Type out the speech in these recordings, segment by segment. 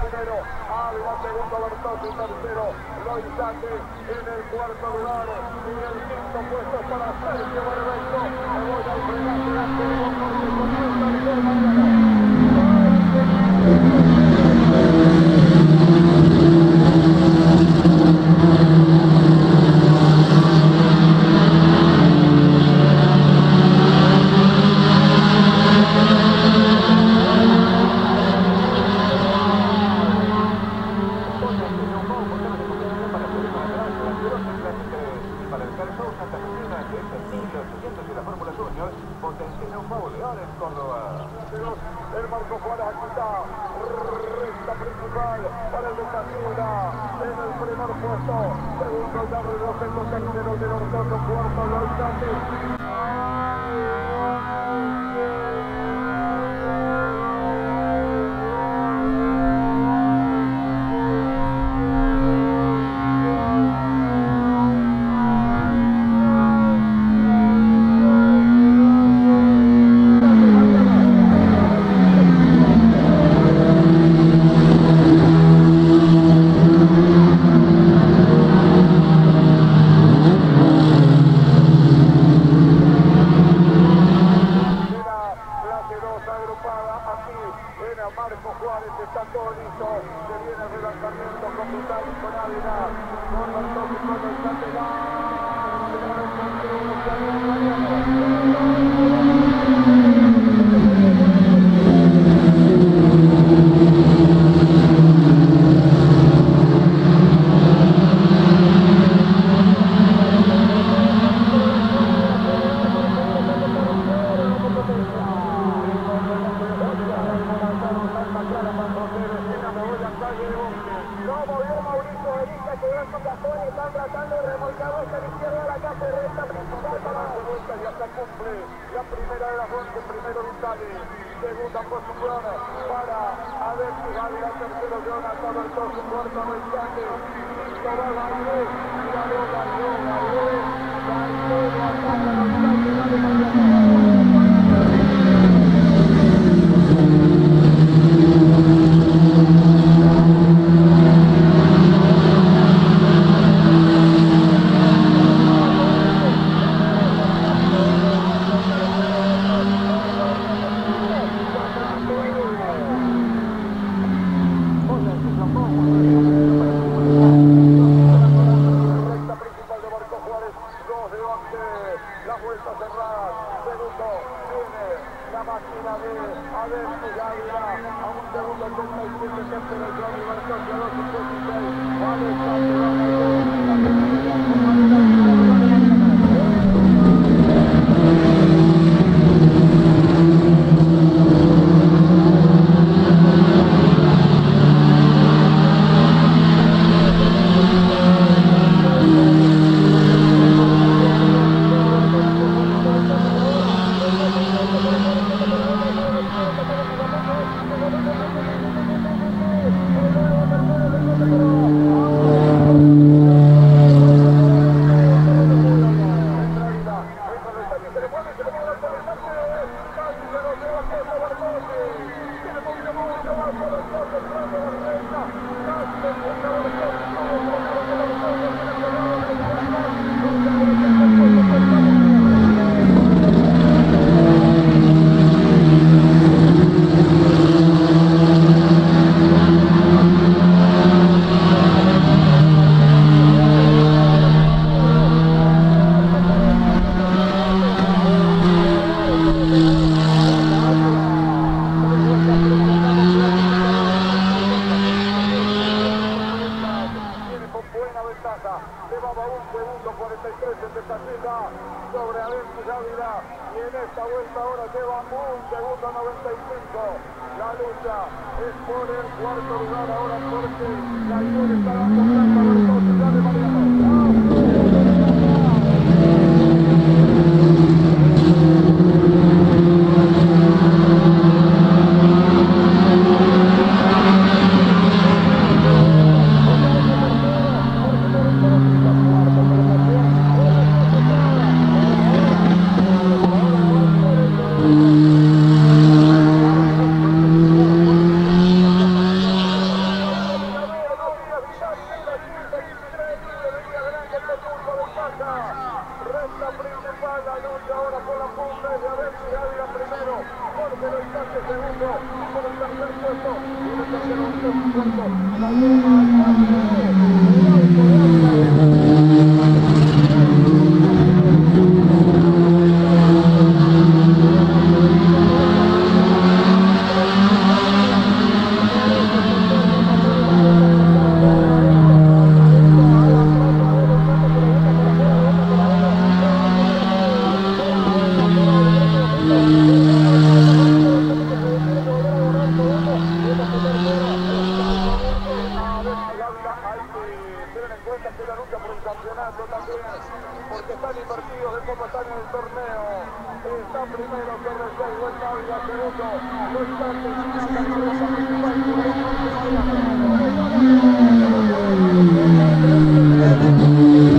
primero Alba segundo Bertozzi tercero. Sánchez en el cuarto lugar. Y el quinto puesto es para Sergio Barbeito. Me voy el Para el Carso Santa Cristina, que es el 1800 de la Fórmula Junior, Potencia un Pau León en Córdoba. El Marco Juárez aquí está. Recta principal para el de Casilla en puesto. Segundo ya reloj el tercero de Ortoso, cuarto Loizate. Aquí en Marco Juárez, está todo listo, se viene el relanzamiento con y con Ávila, con Bertozzi, con el Como vio Mauricio Benítez que es un cajón y están tratando de remolcar hacia la izquierda de la calle recta principal para la vuelta y hasta cumple la primera de la fuente, Vitale, segunda posición para Alexis Ávila, tercero Jonathan Bertozzi, cuarto Restante, quinto va Gabriel, ganó, ganó, ganó, Restante, dale Mariano. Recta principal de Marco Juárez, dos delante, la vuelta cerrada, segundo, viene Look at the weather. sobre Alexis Ávila. Y en esta vuelta ahora lleva un segundo 95 la lucha es por el cuarto lugar ahora porque la ayuda está dando gran valor de Mariano. Hallelujah. el campeonato también, porque están invertidos de cómo están en el torneo. Está primero que Rey, buen Dávila, segundo, lo está principal,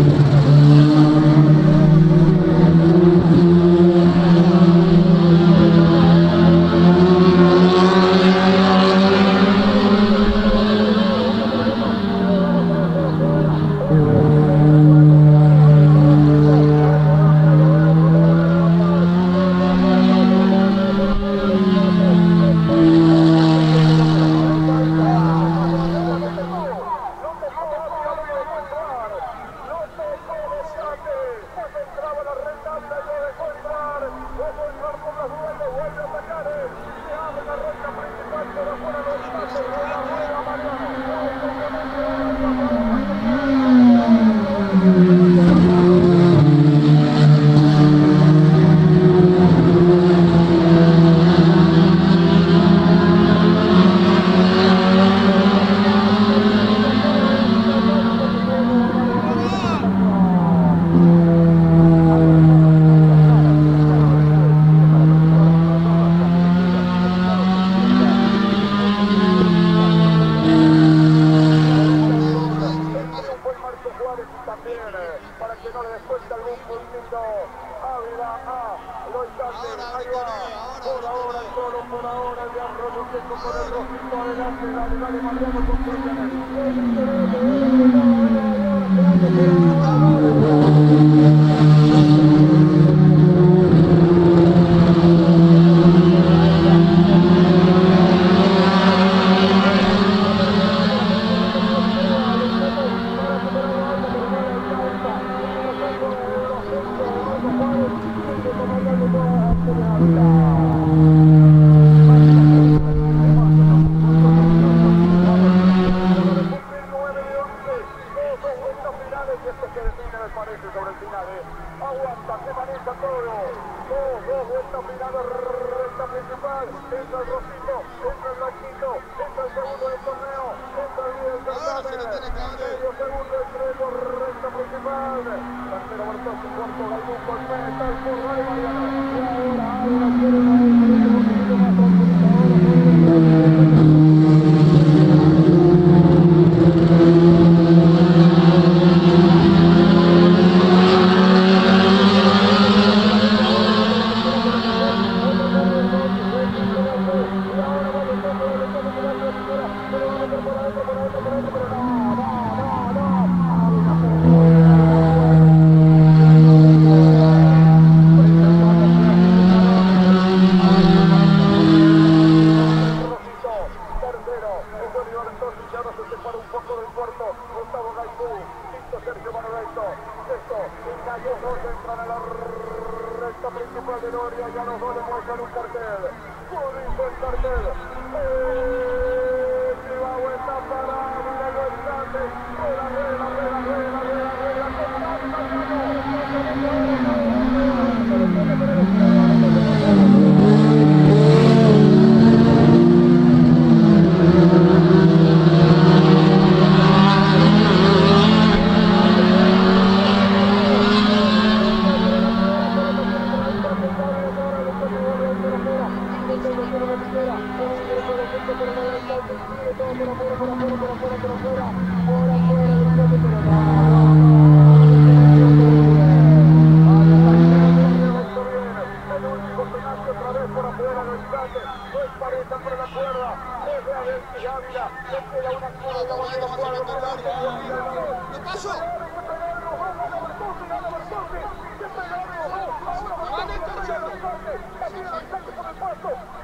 کون وره طور Alberto. Callejo entra en la recta principal de Doria y a los un cartel. Por el cartel. Por